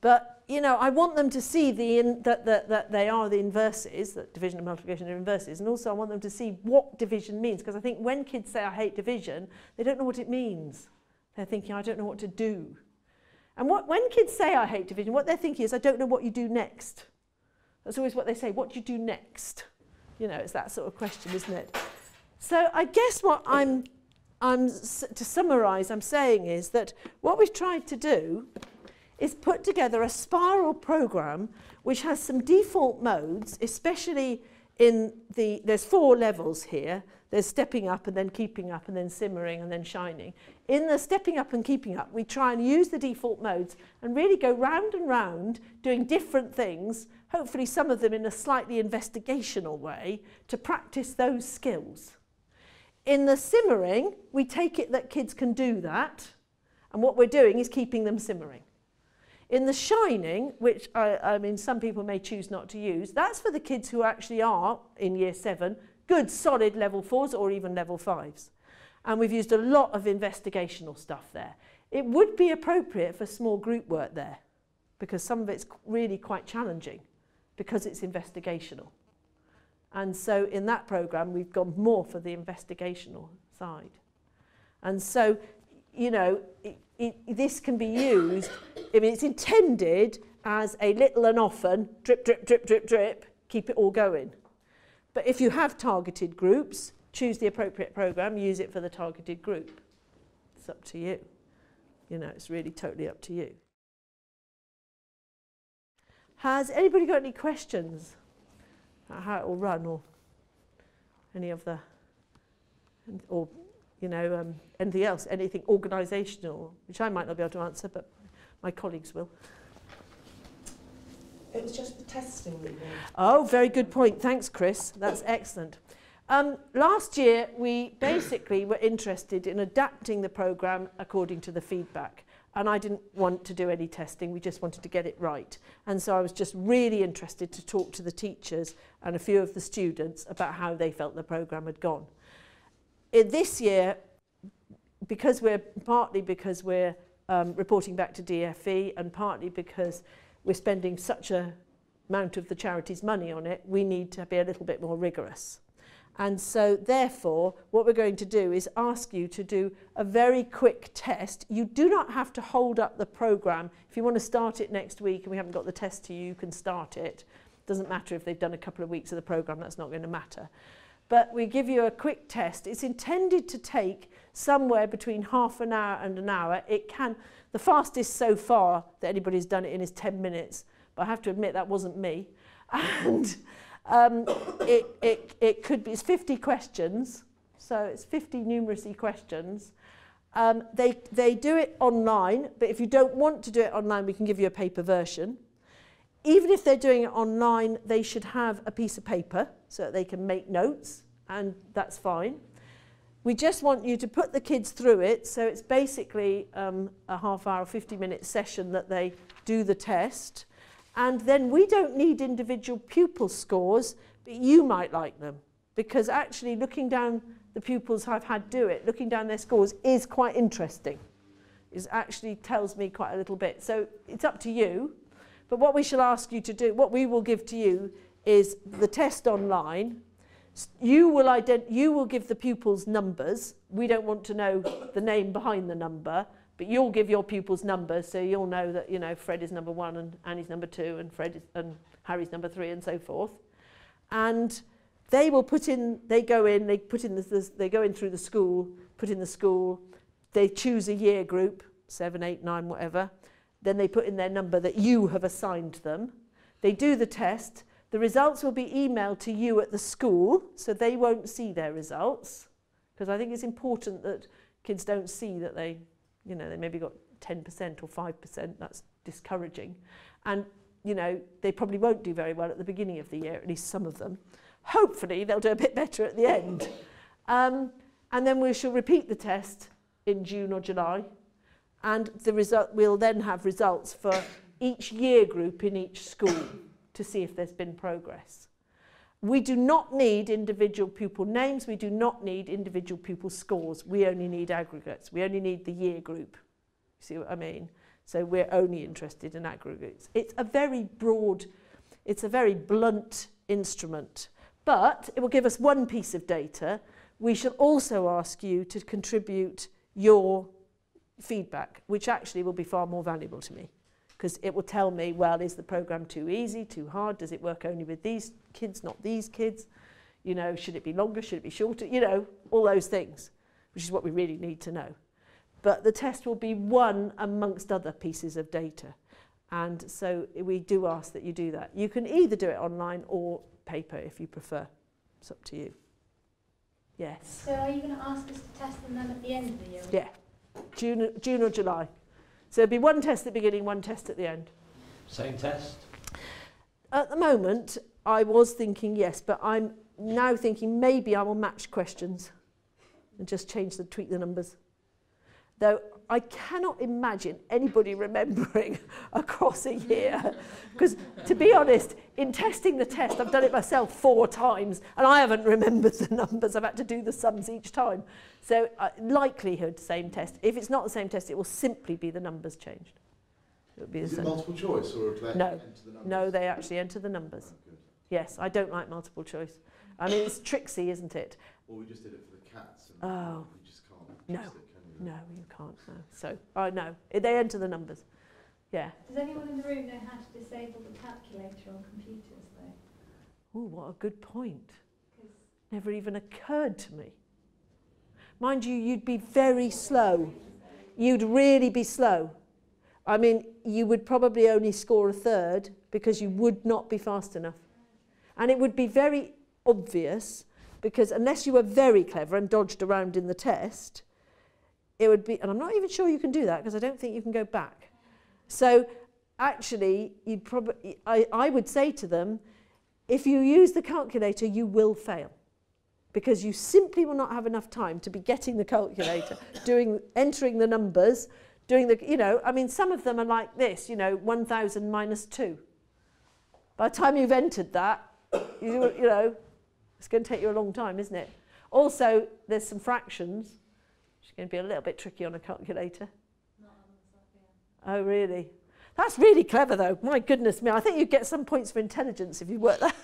But, you know, I want them to see the in, that, that, that they are the inverses, that division and multiplication are inverses, and also I want them to see what division means, because I think when kids say, I hate division, they don't know what it means. They're thinking, I don't know what to do. And what, when kids say, I hate division, what they're thinking is, I don't know what you do next. That's always what they say, what do you do next? You know, it's that sort of question, isn't it? So I guess what I'm, I'm to summarise, I'm saying is that what we've tried to do is put together a spiral program which has some default modes, especially in the, there's four levels here. There's stepping up and then keeping up and then simmering and then shining. In the stepping up and keeping up, we try and use the default modes and really go round and round doing different things, hopefully some of them in a slightly investigational way, to practice those skills. In the simmering, we take it that kids can do that, And what we're doing is keeping them simmering. In The Shining, which I, I mean some people may choose not to use, that's for the kids who actually are in year seven, good solid level fours or even level fives. And we've used a lot of investigational stuff there. It would be appropriate for small group work there because some of it's really quite challenging because it's investigational. And so in that program, we've gone more for the investigational side. And so, you know, it, it, this can be used, I mean, it's intended as a little and often, drip, drip, drip, drip, drip, keep it all going. But if you have targeted groups, choose the appropriate program, use it for the targeted group. It's up to you. You know, it's really totally up to you. Has anybody got any questions how it will run or any of the, or, you know, um, anything else, anything organisational, which I might not be able to answer, but my colleagues will. It was just the testing. Oh, very good point. Thanks, Chris. That's excellent. Um, last year, we basically were interested in adapting the programme according to the feedback. And I didn't want to do any testing, we just wanted to get it right. And so I was just really interested to talk to the teachers and a few of the students about how they felt the programme had gone. In this year, because we're partly because we're um, reporting back to DFE and partly because we're spending such a amount of the charity's money on it, we need to be a little bit more rigorous. And so therefore, what we're going to do is ask you to do a very quick test. You do not have to hold up the program. If you want to start it next week and we haven't got the test to you, you can start it. Doesn't matter if they've done a couple of weeks of the program, that's not going to matter. But we give you a quick test. It's intended to take somewhere between half an hour and an hour. It can, the fastest so far that anybody's done it in is 10 minutes. But I have to admit that wasn't me. And um, it, it, it could be, it's 50 questions, so it's 50 numeracy questions. Um, they, they do it online, but if you don't want to do it online, we can give you a paper version. Even if they're doing it online, they should have a piece of paper so that they can make notes, and that's fine. We just want you to put the kids through it, so it's basically um, a half hour, 50 minute session that they do the test. And then we don't need individual pupil scores, but you might like them. Because actually looking down the pupils I've had do it, looking down their scores is quite interesting. It actually tells me quite a little bit. So it's up to you. But what we shall ask you to do, what we will give to you is the test online. You will, ident you will give the pupils numbers. We don't want to know the name behind the number. But you'll give your pupils numbers, so you'll know that, you know, Fred is number one and Annie's number two and Fred is, and Harry's number three and so forth. And they will put in, they go in, they put in the, they go in through the school, put in the school, they choose a year group, seven, eight, nine, whatever. Then they put in their number that you have assigned them. They do the test. The results will be emailed to you at the school, so they won't see their results. Because I think it's important that kids don't see that they you know, they maybe got 10% or 5%, that's discouraging. And, you know, they probably won't do very well at the beginning of the year, at least some of them. Hopefully they'll do a bit better at the end. Um, and then we shall repeat the test in June or July. And the result, we'll then have results for each year group in each school to see if there's been progress. We do not need individual pupil names, we do not need individual pupil scores, we only need aggregates, we only need the year group. You see what I mean? So we're only interested in aggregates. It's a very broad, it's a very blunt instrument, but it will give us one piece of data. We shall also ask you to contribute your feedback, which actually will be far more valuable to me because it will tell me, well, is the program too easy, too hard? Does it work only with these kids, not these kids? You know, should it be longer? Should it be shorter? You know, all those things, which is what we really need to know. But the test will be one amongst other pieces of data. And so we do ask that you do that. You can either do it online or paper if you prefer. It's up to you. Yes. So are you going to ask us to test them then at the end of the year? Yeah. June, June or July. So it'd be one test at the beginning, one test at the end. Same test? At the moment, I was thinking yes, but I'm now thinking maybe I will match questions and just change the tweak the numbers. Though I cannot imagine anybody remembering across a year. Because to be honest, in testing the test, I've done it myself four times and I haven't remembered the numbers. I've had to do the sums each time. So uh, likelihood, same test. If it's not the same test, it will simply be the numbers changed. It would be the Is it same. multiple choice or do they No. enter the numbers? No, they actually enter the numbers. Oh. Yes, I don't like multiple choice. I mean, it's tricksy, isn't it? Well, we just did it for the CATs. And Oh. You just can't No. it, can you? No, you can't. No. So, oh no, they enter the numbers. Yeah. Does anyone in the room know how to disable the calculator on computers though? Oh, what a good point. Never even occurred to me. Mind you, you'd be very slow. You'd really be slow. I mean, you would probably only score a third because you would not be fast enough. And it would be very obvious because unless you were very clever and dodged around in the test, it would be, and I'm not even sure you can do that because I don't think you can go back. So actually, you'd probably, I, I would say to them, if you use the calculator, you will fail because you simply will not have enough time to be getting the calculator, doing, entering the numbers, doing the, you know, I mean, some of them are like this, you know, 1,000 minus 2. By the time you've entered that, you, you know, it's going to take you a long time, isn't it? Also, there's some fractions, going to be a little bit tricky on a calculator. Oh, really? That's really clever, though. My goodness me. I think you'd get some points for intelligence if you worked that.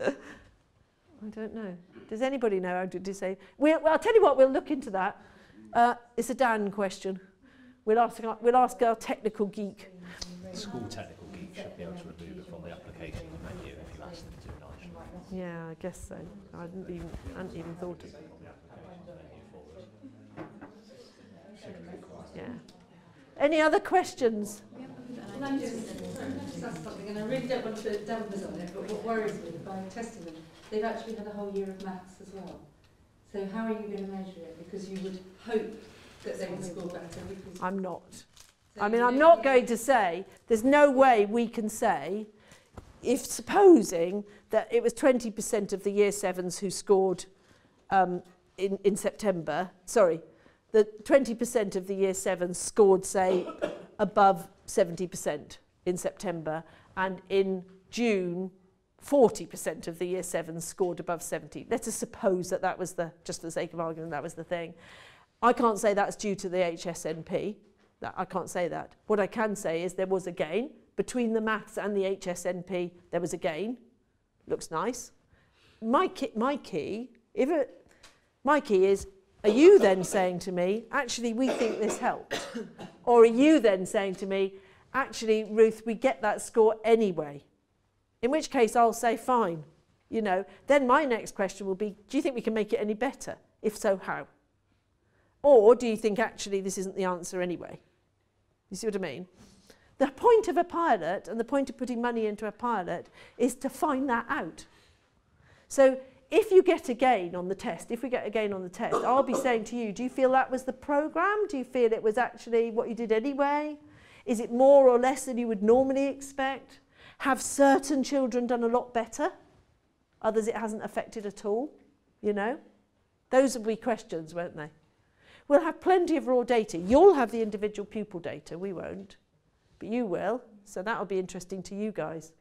I don't know. Does anybody know how to disable? We'll, well, I'll tell you what, we'll look into that. Uh, it's a Dan question. We'll ask, our, we'll ask our technical geek. School technical geek should be able to remove it from the application menu if you ask them to, Yeah, I guess so. I hadn't even, hadn't even thought of it. From the application menu forward. Yeah. Any other questions? Can I just, ask something, and I really don't want to put dampers on it, but what worries me by testing them, they've actually had a whole year of maths as well. So how are you going to measure it? Because you would hope that they would score better. I'm not. so I mean, I'm don't going to say, there's no way we can say, if supposing that it was 20% of the year sevens who scored um, in, in September, sorry, that 20% of the year seven scored, say, above 70% in September, and in June, 40% of the year seven scored above 70. Let us suppose that that was the, just for the sake of argument, that was the thing. I can't say that's due to the HSNP. That, I can't say that. What I can say is there was a gain. Between the maths and the HSNP, there was a gain. Looks nice. My my key, if it, my key is, are you then saying to me, actually, we think this helped? or are you then saying to me, actually, Ruth, we get that score anyway? In which case, I'll say, fine. You know, then my next question will be, do you think we can make it any better? If so, how? Or do you think actually this isn't the answer anyway? You see what I mean? The point of a pilot and the point of putting money into a pilot is to find that out. So if you get a gain on the test, if we get a gain on the test, I'll be saying to you, do you feel that was the program? Do you feel it was actually what you did anyway? Is it more or less than you would normally expect? Have certain children done a lot better? Others it hasn't affected at all? You know? Those will be questions, won't they? We'll have plenty of raw data. You'll have the individual pupil data, we won't. But you will. So that'll be interesting to you guys.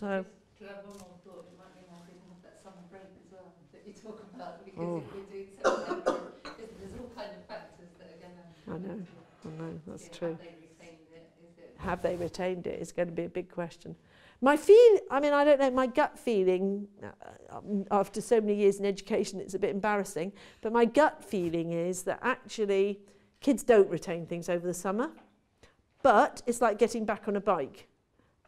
So, To have one more thought, it might be nice if we have that summer break as well that you talk about because Oh. if we're doing there's there's all kind of factors that are going to. I know, I know, that's yeah, true. Have they retained it? Is it? Have they retained it? Is going to be a big question. My feel, I mean, I don't know, my gut feeling, uh, after so many years in education, it's a bit embarrassing, but my gut feeling is that actually kids don't retain things over the summer, but it's like getting back on a bike.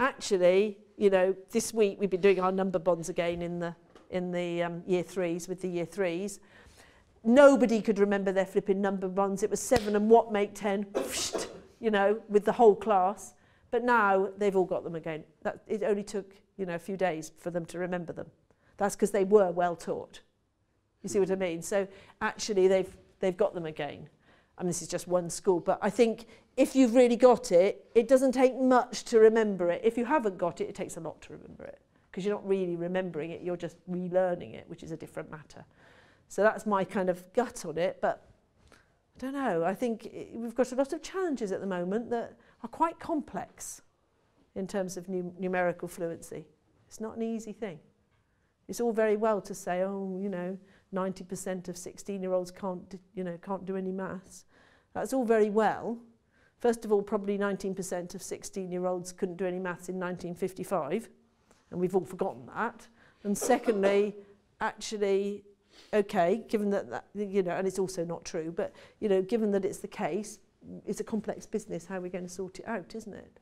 Actually, you know, this week we've been doing our number bonds again in the, in the um, year threes, with the year threes. Nobody could remember their flipping number bonds. It was seven and what make ten, you know, with the whole class. But now they've all got them again. That, it only took, you know, a few days for them to remember them. That's because they were well taught. You see what I mean? So actually they've, they've got them again. I mean, this is just one school. But I think if you've really got it, it doesn't take much to remember it. If you haven't got it, it takes a lot to remember it. Because you're not really remembering it, you're just relearning it, which is a different matter. So that's my kind of gut on it. But I don't know. I think we've got a lot of challenges at the moment that are quite complex in terms of num- numerical fluency. It's not an easy thing. It's all very well to say, oh, you know, 90% of 16-year-olds can't, you know, can't do any maths. That's all very well. First of all, probably 19% of 16-year-olds couldn't do any maths in 1955, and we've all forgotten that. And secondly, actually, okay, given that, that you know, and it's also not true, but you know, given that it's the case, it's a complex business. How are we going to sort it out, isn't it?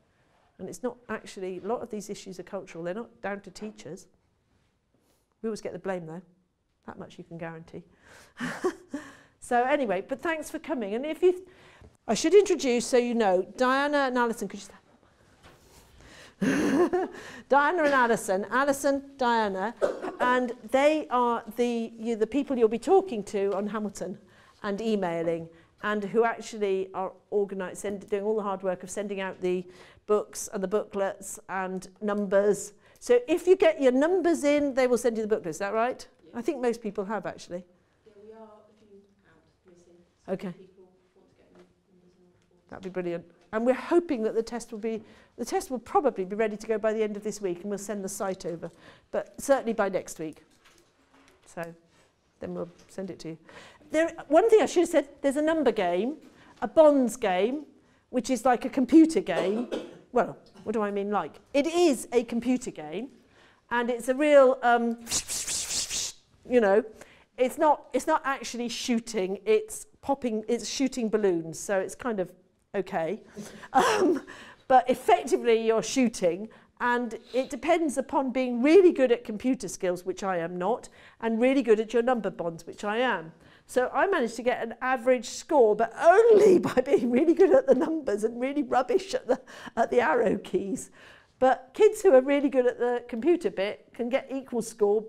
And it's not actually a lot of these issues are cultural. They're not down to teachers. We always get the blame though. That much you can guarantee. so anyway, but thanks for coming. And if you, I should introduce so you know, Diana and Alison. Could you? Diana and Alison, Alison, Diana, and they are the, you, the people you'll be talking to on Hamilton and emailing, and who actually are organised, doing all the hard work of sending out the books and the booklets and numbers. So if you get your numbers in, they will send you the booklet. Is that right? I think most people have actually. Yeah, we are a few out missing. Okay. People want to get numbers and That'd be brilliant. And we're hoping that the test will be, the test will probably be ready to go by the end of this week and we'll send the site over, but certainly by next week. So then we'll send it to you. There, one thing I should have said, there's a number game, a bonds game, which is like a computer game. Well, what do I mean like? It is a computer game and it's a real, um, you know, it's not, it's not actually shooting, it's popping, it's shooting balloons. So it's kind of okay. Um, but effectively you're shooting and it depends upon being really good at computer skills, which I am not, and really good at your number bonds, which I am. So I managed to get an average score, but only by being really good at the numbers and really rubbish at the, at the arrow keys. But kids who are really good at the computer bit can get equal score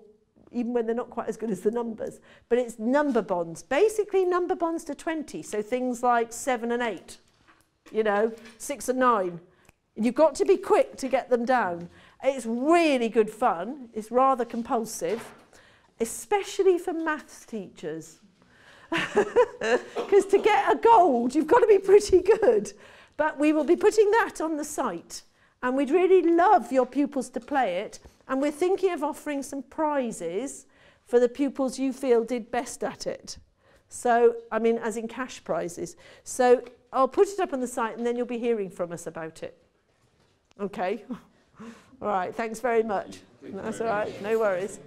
even when they're not quite as good as the numbers. But it's number bonds, basically number bonds to 20. So things like seven and eight, you know, six and nine. And You've got to be quick to get them down. It's really good fun. It's rather compulsive, especially for maths teachers. Because to get a gold, you've got to be pretty good. But we will be putting that on the site. And we'd really love your pupils to play it. And we're thinking of offering some prizes for the pupils you feel did best at it. So, I mean, as in cash prizes. So I'll put it up on the site and then you'll be hearing from us about it. Okay? All right, thanks very much. That's all right, no worries.